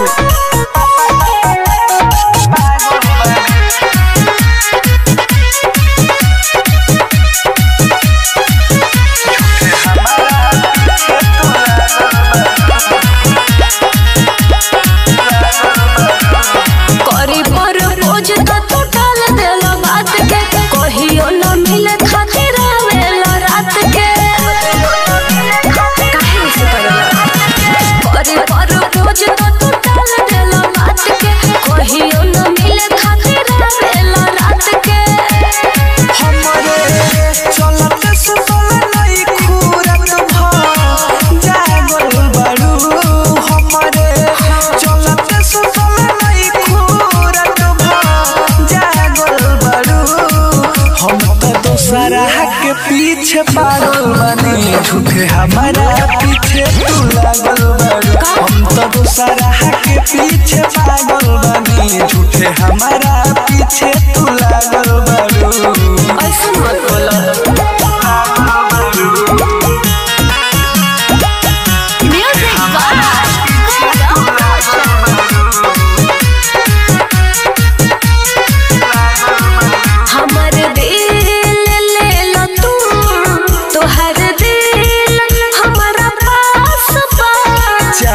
music. के पीछे पागल बनी। झूठे हमारा पीछे तू लागल हम तो दूसरा के पीछे पागल बनी। झूठे हमारा पीछे तू लागल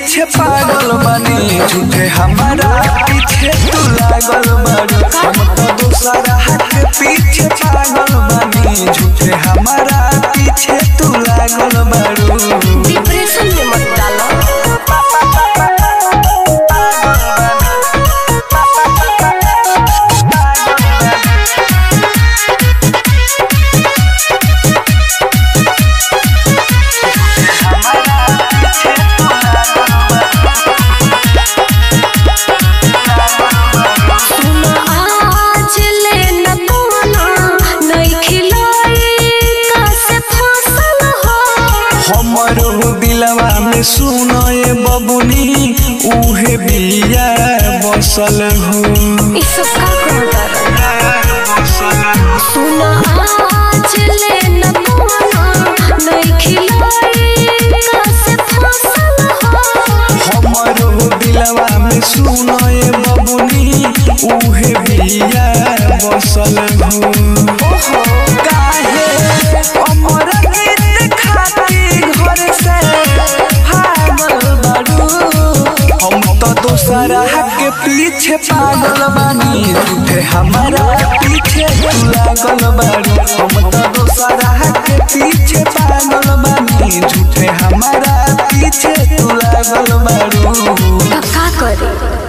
पीछे पागल बनी झूठे हमारा पीछे तू लागल बारू हम तो दूसरा के पीछे दिलवा में सुनए बबुनी उहे बिया बसल हो। सुनो आज ले नहीं खिलाई का फ़सल हो। हमरो दिलवा में सुनए बबुनी उहे बिया बसल हो। हमारा के पीछे पागल बानी। तूठे हमारा पीछे लागल बानी। हम तो दोसरा के पीछे पागल बानी। झूठे हमारा पीछे तू लागल बारू। तो का करे?